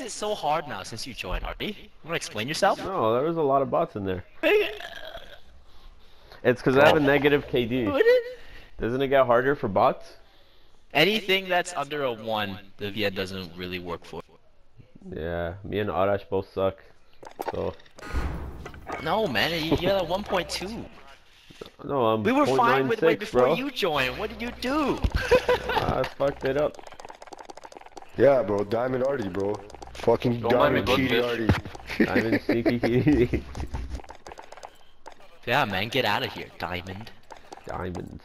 is it so hard now since you joined, Artie? You wanna explain yourself? No, there was a lot of bots in there. It's because I have a negative KD. Doesn't it get harder for bots? Anything that's under a 1, the VN doesn't really work for. Yeah, me and Arash both suck. So, No, man, you- you're at 1.2. no, I'm We were fine with way 0.96, before bro. you joined. What did you do? I fucked it up. Yeah, bro, Diamond Artie, bro. Fucking Don't let Diamond look Cheaty this. Artie. I'm in sneaky KD. yeah, man, get out of here, Diamond. Diamond.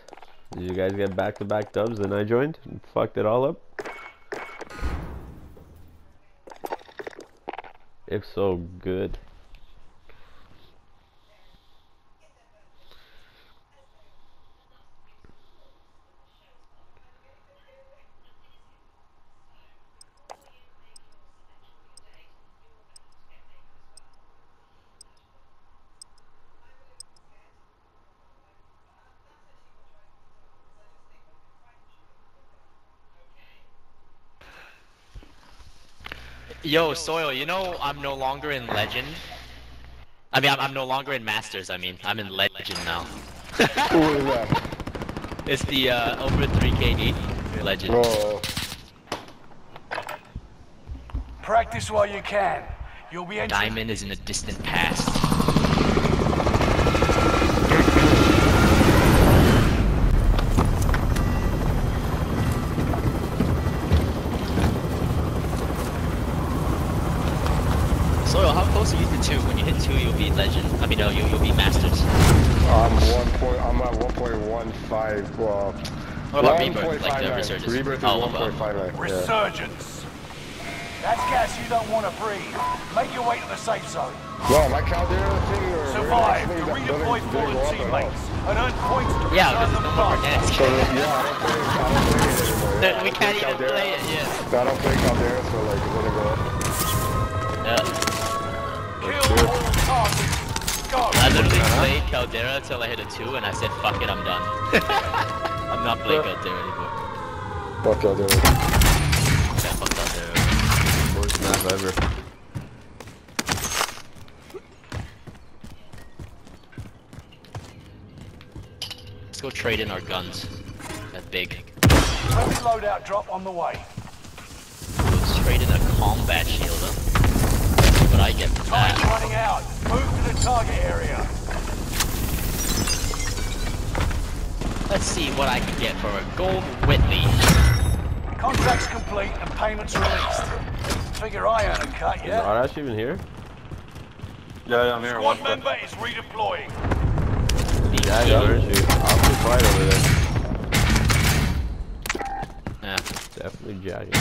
Did you guys get back-to-back dubs and I joined and fucked it all up? If so, good. Yo, Soil, you know I'm no longer in Legend? I mean, I'm, I'm no longer in Masters, I mean. I'm in Legend now. Who is that? It's the, uh, over 3KD Legend. Bro, Practice while you can. You'll be. Diamond is in the distant past. Soil, how close are you to two? When you hit two, you'll be legend. I mean, no, you, you'll be masters. I'm one point. I'm at 1.15. Well, uh, What about Rebirth? Like the resurgence? Rebirth is oh, well. 1.59. Yeah. Resurgence. That's gas you don't want to breathe. Make your way to the safe zone. No, my Caldera thing or Survive whatever to that redeploy fallen go up at all. teammates and earn points to Yeah, return because them there's no more fast. desk. So yeah, I don't play, I don't play it anymore. yeah. I we don't can't even Caldera. play it, yeah. I don't play Caldera, so like it's gonna go up. Yeah. I literally played Caldera till I hit a 2 and I said, fuck it, I'm done. I'm not playing Caldera anymore. Fuck Caldera. Yeah, fuck Caldera. Worst map ever. Let's go trade in our guns. That big. Heavy loadout drop on the way. Let's trade in a combat shield. Huh? See what I get from Time's running out. Move to the target area. Let's see what I can get for a gold Whitley. Contract's complete and payments released. Figure I earn a cut, Is yeah? Arash even here? Yeah, yeah, I'm here. One Squad second. member is redeploying. Yeah, yeah. Where is she? Awfully quiet over there. Yeah. Definitely jagging.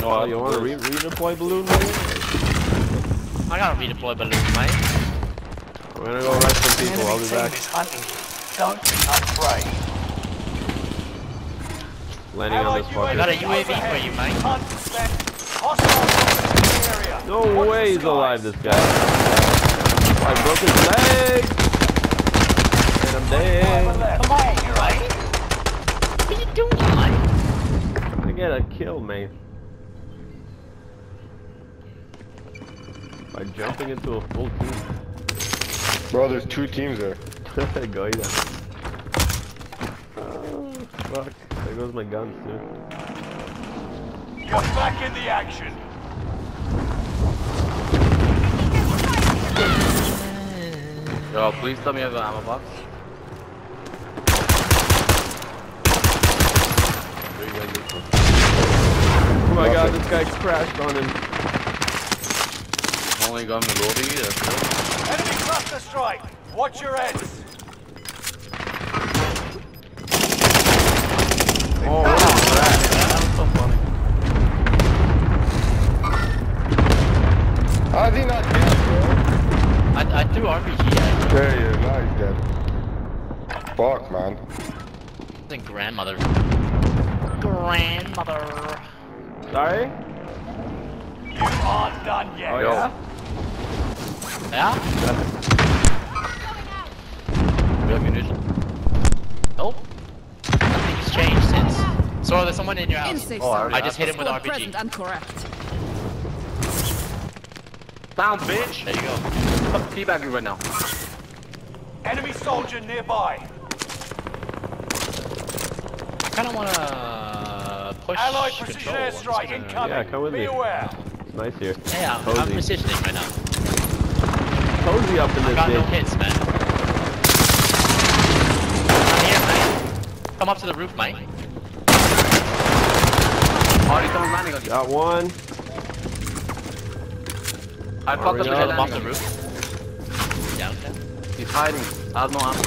No, Oh, you want to re redeploy balloon, man? I gotta redeploy balloon, mate. We're gonna go rush some people. I'll be team back. is hunting. Don't become prey. Landing on this I got a UAV for you, mate. Hunt them. Hostiles in the area. No Watch way he's alive, this guy. I broke his leg! And I'm dead. Come on, you're right. What are you doing, mate? Trying to get a kill, man. By jumping into a full team. Bro, there's two teams there. Go either. Oh, fuck. There goes my guns, too. You're back in the action. Yo, please tell me I have an ammo box. Where you guys get from? Oh my god, this guy crashed on him. Only gun Lodi, that's it. Enemy cluster strike. Watch your heads. Oh, what is that? That was so funny. How's he not dead, bro? I, I threw RPG at him. There he is, now he's dead. Fuck, man. The grandmother. Grandmother. Sorry? You aren't done yet. Oh, Yo. Yeah? Yeah? We have munition. Nope. Nothing's changed since. So there's someone in your house. Oh, I already I just hit him with RPG. present and correct. Down, bitch. There you go. Fuck teabag you right now. Enemy soldier nearby. I kind of want to push Allied precision. I'm just airstrike gonna- uh, incoming. Yeah, come with Be me. aware. It's nice here. Yeah, I'm, I'm positioning right now. Cozy up in I this got no hits, man. Right here, man. Come up to the roof, Mike. Already someone landing on you. Got one. I fucked up Hurry the up. Come off the roof. Down, down. He's hiding. I have no ammo.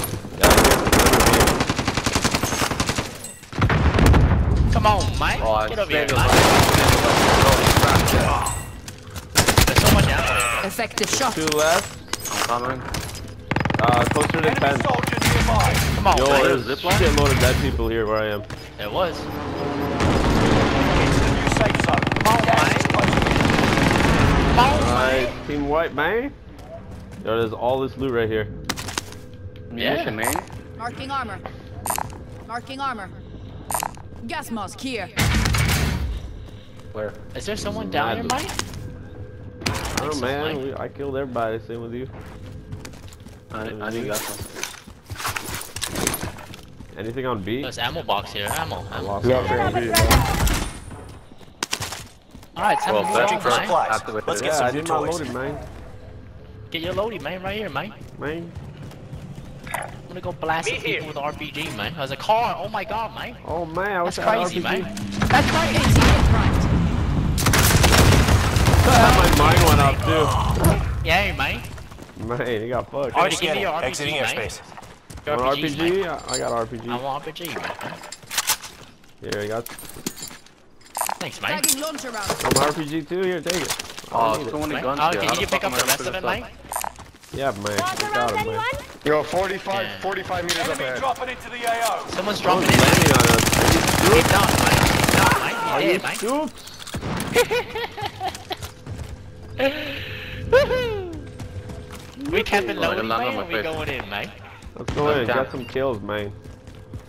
Come on, Mike. Oh, Get over here, saved There's so much ammo. Effective shot. Two left. I'm coming. Uh, closer to Enemy 10. Come on, Yo, Mike. there's a zip line? shitload of dead people here where I am. There was. Into the new safe zone. on, Gas mate. is closing in. Come on, Alright, Team White, man. Yo, there's all this loot right here. Munition, man. Marking armor. Marking armor. Gas mask here. Where? Is there someone down here, Mike? Oh so, man, Mike. we, I killed everybody. Same with you. I, I need gas mask. Anything on B? There's ammo box here. Ammo. I ammo. lost Nothing on B. Alright, time Well, to that's move on, first. Supplies. Let's get Yeah, I some new need my toys. loaded, man. Get your loadie, man, right here, man. Man. I'm gonna go blast some people with RPG, man. There's a car. Oh my god, man. Oh man, I wish That's crazy, RPG. man. That's right. 88 primed. My mine went up Yeah, man. too. Man, he got fucked. Alright, give me your RPG, Exiting airspace. Your Want RPGs, RPG? man. I I got RPG. I want RPG, man. Here, I got Thanks, man. Tagging launcher round. some RPG too. Here, take it. Oh, need it. so many Mike? guns Oh, here. can you pick up the rest of it, this up? Mike? Yeah, man. I got it, man. Yo, 45, Yeah. 45 meters up Enemy ahead. dropping into the AO. Someone's Someone's dropping in. landing on us. Keep down, Mike. Keep down, Mike. Are He's you dead, Mike. scoops? We camping I low, can land on man, my or we face. going in, Mike? Let's go in. Got some kills, man.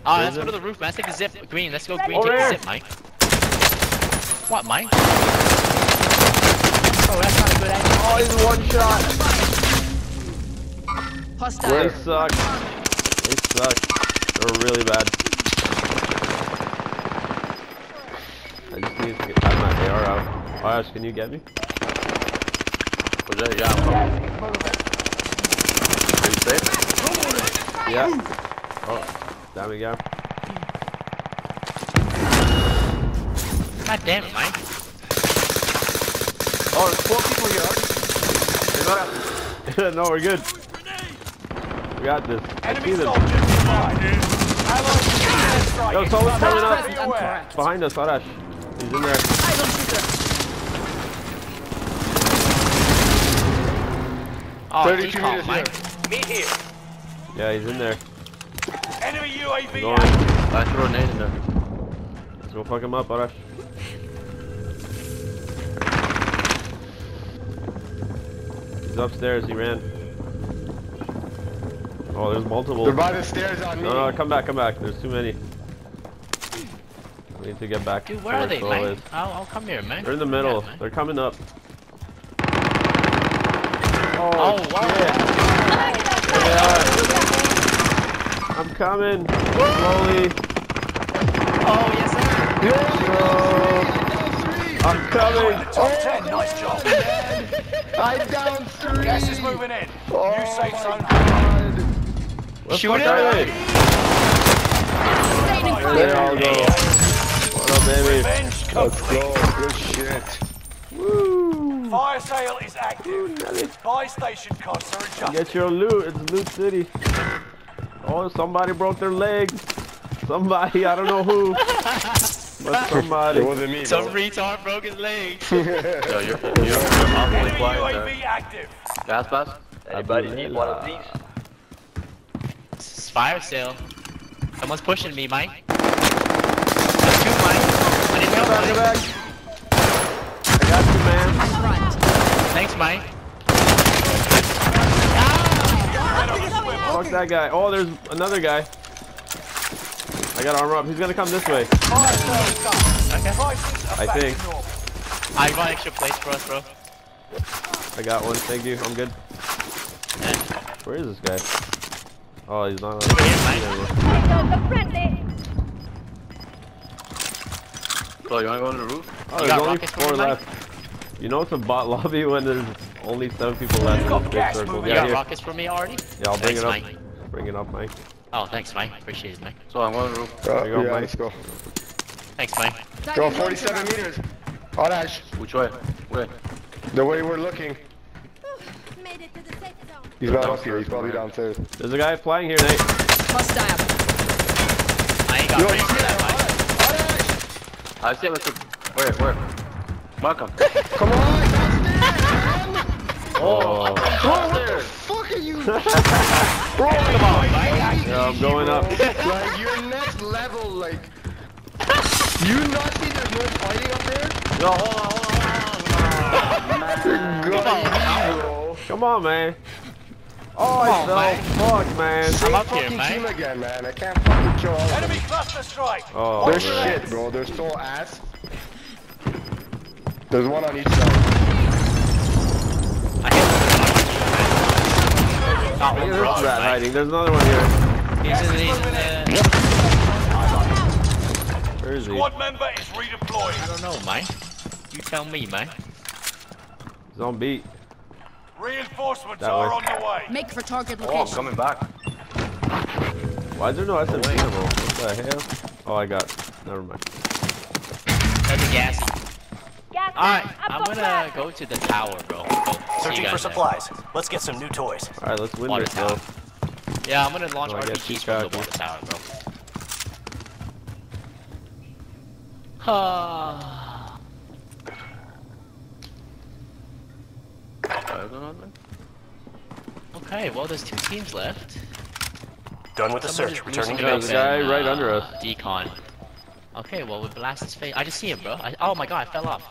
Oh, Where let's go to the roof, man. Let's take a zip. Green, let's go green. Over Take a there. zip, Mike. What, Mike? Oh, that's not a good idea. Oh, he's one shot. Hostile. They suck. They suck. They're really bad. I just need to get have my AR out. Ash, can you get me? Was that- Yeah, I'm coming. Are you safe? Yeah. Oh, damn it, yeah. God damn it, Mike. Oh, there's four people here. They got out. no, we're good. We got this. I Enemy see them. soldier nearby. Allied precision airstrike. Yo, someone's coming up. Present and correct. Behind us, Arash. He's in there. Oh, 32 decom, meters Mike. Meet here. Yeah, he's in there. Enemy UAV Going. I threw a nade in there. Let's go fuck him up, Arash. He's upstairs. He ran. Oh, there's multiple. They're by the stairs on me. No, no, come back, come back. There's too many. We need to get back. Dude, to where are they, Soul man? I'll, I'll come here, man. They're in the middle. Yeah. They're coming up. Wow. shit. There they are. I'm coming. Slowly. Oh, yes, sir. Yeah. So, I'm coming. Top 10, nice job. I'm down three. Gas is moving in. Oh New safe zone. God. Where the Shoot fuck it. are they? Staying in There fire. they go. What up, baby? Revenge Let's complete. go. Good shit. Woo. Fire sale is active. Buy station costs are adjusted. Get your loot. It's Loot City. Oh, somebody broke their leg. Somebody, I don't know who. But somebody. It wasn't me. Some retard broke his leg. Yo, you're, you're, you're awfully Enemy quiet there. UAV active. Gas pass? Anybody need one of these? It's fire sale. Someone's pushing me, Mike. There's two, Mike. I didn't know, Mike. back. I got you, man. Front. Thanks, Mike. Fuck that guy. Oh, there's another guy. I got armor up. He's gonna come this way. Fire sale is done. Okay. I think. I got an extra plates for us, bro. I got one. Thank you. I'm good. Where is this guy? Oh, he's not. Over here, Mike. So you wanna go on the roof? Oh, You there's got only rockets for four me, Mike? left. You know it's a bot lobby when there's only seven people left in got this big circle. moving. You Yeah, got here. rockets for me already? Yeah, I'll bring Thanks, it up. Mike. Bring it up, Mike. Oh, thanks, Mike. Appreciate it, Mike. So I'm going on the roof. Uh, There you go, yeah, Mike. let's go. Thanks, Mike. Go Tagging 47 launcher meters. Arash, Which way? Where? the way we're looking. Made it to the safe zone. He's not up here. He's probably downstairs. There's a guy flying here, Nate. Hostile. I ain't got Yo, range you for that, that? Mike. Arash! I see him. Mr. Where? Where? Mark him. Come on, downstairs, man! Oh, Downstairs. Fuck are you? Bro, Come on, Mike. yeah, I'm going up. like, you're next level, like... You not see there's no fighting up there? No, hold on, hold on. Good, bro. Come on, man. Oh, I Come on, fell. Mike. Fuck, man. I'm up here, Fucking team again, man. I can't fucking kill all of them. Enemy cluster strike. Oh, They're man. shit, bro. They're so ass. There's one on each side. I hit him. Oh, Look at bro, this Mike. hiding. There's another one here. He's in, he's in the... Where is he? Squad member is redeployed. I don't know, Mike. You tell me, Mike. He's on beat. Reinforcements That are way. on the way. Make for target location. Oh, I'm coming back. Why is there no SMG ammo? What the hell? Oh, I got. Never mind. That's a gas. Alright, I'm gonna go to the tower, bro. Go. See you Searching guys for there. supplies. Let's get some new toys. All right, let's win Water this, bro. tower. Yeah, I'm gonna launch Oh, I guess RPGs he's from the cocky. water tower, bro. Ah. Alright, going on, man. okay, well, there's two teams left. Done with the Someone search. Returning to base. a guy right uh, under us. Decon. Okay, well, we blast his face. I just see him, bro. I, oh my god, I fell off.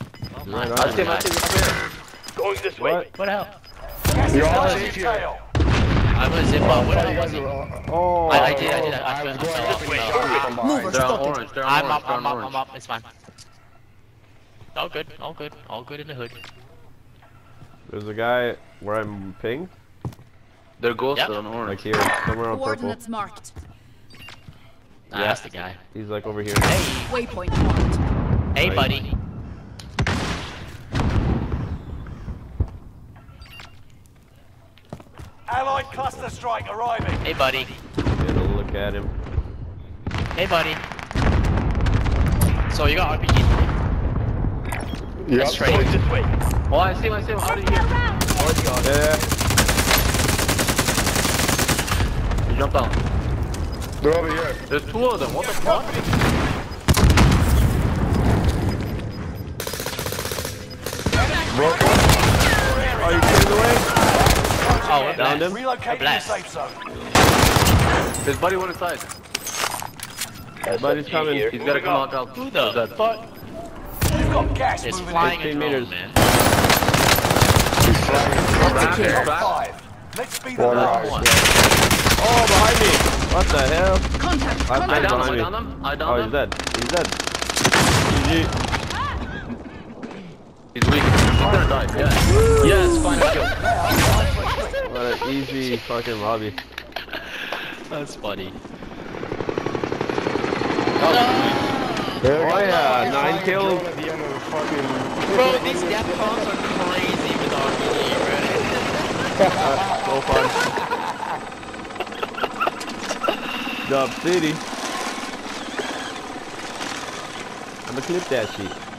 My Right god. I see him. I see him up here. Going this What? What the hell? You're all closing safe here. tail. I was in, uh, what the hell was guys Oh, I, I did, I did. I, I I, I going fell up off. and I shot fell off. from Mover behind. They're on spotted. orange. They're on I'm orange. up, I'm up. I'm up. It's fine. All good, all good, all good in the hood. There's a guy where I'm pinged, They're ghosted Yep. on orange. like here, somewhere on purple. Coordinates marked. Nah, Yeah. that's the guy. He's like over here. Hey, Waypoint marked. hey, buddy. Allied cluster strike arriving. Hey, buddy. Get a look at him. Hey, buddy. So you got RPG? Yep. That's straight. Oh, I see him. I see him. Out of here. Already got it. Yeah. He jumped down. They're over here. There's two of them. What the fuck? Oh, you cleared the way? Oh, we're Downed blessed. him? Relocating the blast. safe zone. His buddy went inside. Buddy's coming. He's gotta come out. out. Who the He's dead. fuck You've got gas is moving flying a 15 drone, meters. man? in. Top five. Let's be the One last. rise. One. Oh, behind me! What the hell? Contact. I I downed him. I downed him. I Oh, he's dead. He's dead. GG. He's weak. He's gonna die. Yeah. Yes, fine kill. What an easy fucking lobby. That's funny. Oh, you go. yeah, nine kills. drone At the end of the fucking... Bro, these death Defcons are crazy with RPG, So fun. Dub City. I'ma clip that shit.